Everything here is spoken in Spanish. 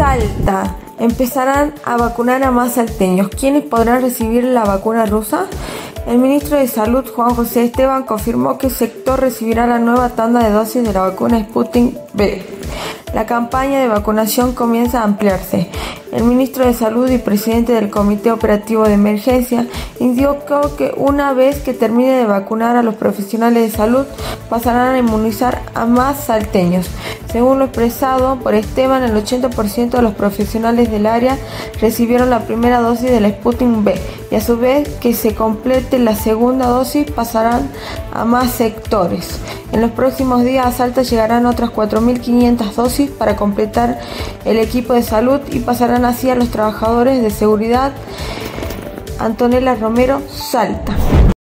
Salta. Empezarán a vacunar a más salteños. ¿Quiénes podrán recibir la vacuna rusa? El ministro de Salud, Juan José Esteban, confirmó que el sector recibirá la nueva tanda de dosis de la vacuna Sputnik B. La campaña de vacunación comienza a ampliarse. El ministro de Salud y presidente del Comité Operativo de Emergencia indicó que una vez que termine de vacunar a los profesionales de salud, pasarán a inmunizar a más salteños. Según lo expresado por Esteban, el 80% de los profesionales del área recibieron la primera dosis de la Sputnik B y a su vez que se complete la segunda dosis pasarán a más sectores. En los próximos días a Salta llegarán otras 4.500 dosis para completar el equipo de salud y pasarán así a los trabajadores de seguridad. Antonella Romero, Salta.